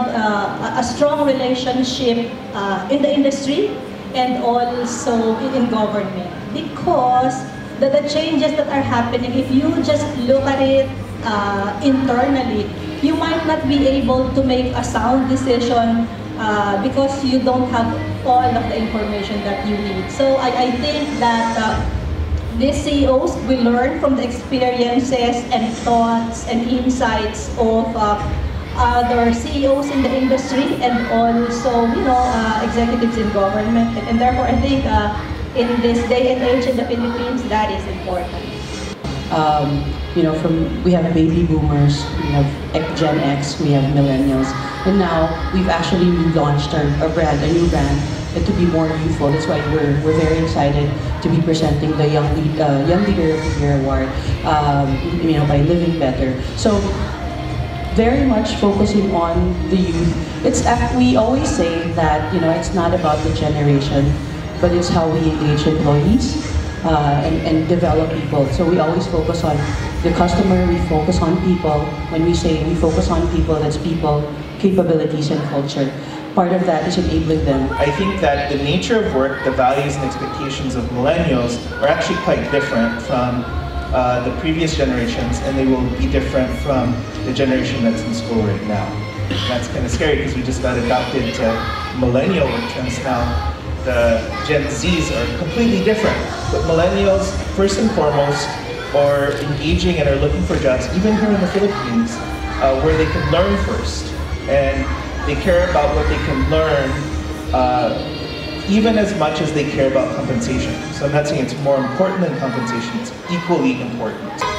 uh, a strong relationship uh, in the industry and also in government because the, the changes that are happening, if you just look at it uh, internally, you might not be able to make a sound decision uh, because you don't have all of the information that you need. So I, I think that uh, these CEOs will learn from the experiences and thoughts and insights of uh, other CEOs in the industry and also, you know, uh, executives in government. And, and therefore, I think uh, in this day and age in the Philippines, that is important. Um, you know, from we have baby boomers, we have Gen X, we have millennials, and now we've actually launched our, our brand, a new brand, and to be more youthful. That's why we're we're very excited to be presenting the Young Lead, uh, Young Leader of the Year award, um, you know, by living better. So very much focusing on the youth. It's we always say that you know it's not about the generation, but it's how we engage employees uh, and, and develop people. So we always focus on the customer. We focus on people. When we say we focus on people, that's people, capabilities, and culture. Part of that is enabling them. I think that the nature of work, the values and expectations of millennials are actually quite different from uh, the previous generations and they will be different from the generation that's in school right now. That's kind of scary because we just got adopted to millennial terms now. The Gen Zs are completely different. But millennials, first and foremost, are engaging and are looking for jobs, even here in the Philippines, uh, where they can learn first. And they care about what they can learn uh, even as much as they care about compensation. So I'm not saying it's more important than compensation, it's equally important.